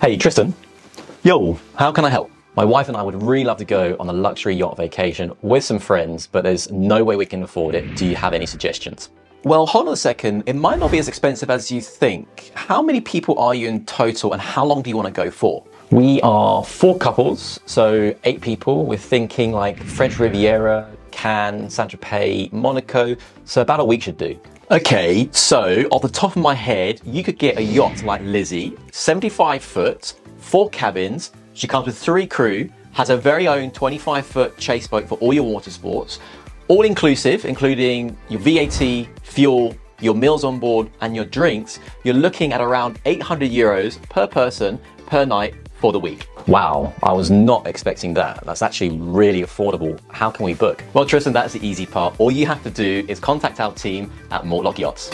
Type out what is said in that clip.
Hey, Tristan. Yo, how can I help? My wife and I would really love to go on a luxury yacht vacation with some friends, but there's no way we can afford it. Do you have any suggestions? Well, hold on a second. It might not be as expensive as you think. How many people are you in total and how long do you want to go for? We are four couples, so eight people. We're thinking like French Riviera, Cannes, Saint-Tropez, Monaco. So about a week should do. Okay, so off the top of my head, you could get a yacht like Lizzie, 75 foot, four cabins. She comes with three crew, has her very own 25 foot chase boat for all your water sports, all inclusive, including your VAT, fuel, your meals on board, and your drinks. You're looking at around 800 euros per person per night for the week. Wow, I was not expecting that. That's actually really affordable. How can we book? Well, Tristan, that's the easy part. All you have to do is contact our team at Mortlock Yachts.